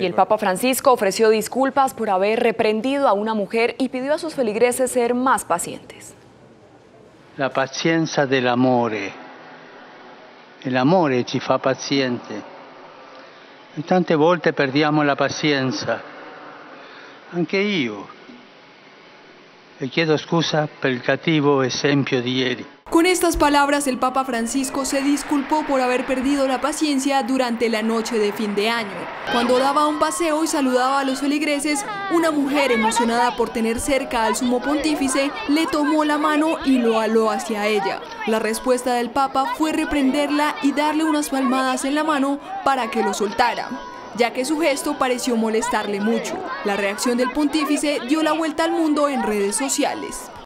Y el Papa Francisco ofreció disculpas por haber reprendido a una mujer y pidió a sus feligreses ser más pacientes. La paciencia del amore. El amore ci fa paziente. E tante volte perdiamo la pazienza. Anche io. E chiedo scusa per il cattivo esempio di ieri. Con estas palabras, el Papa Francisco se disculpó por haber perdido la paciencia durante la noche de fin de año. Cuando daba un paseo y saludaba a los feligreses, una mujer emocionada por tener cerca al sumo pontífice le tomó la mano y lo aló hacia ella. La respuesta del Papa fue reprenderla y darle unas palmadas en la mano para que lo soltara ya que su gesto pareció molestarle mucho. La reacción del pontífice dio la vuelta al mundo en redes sociales.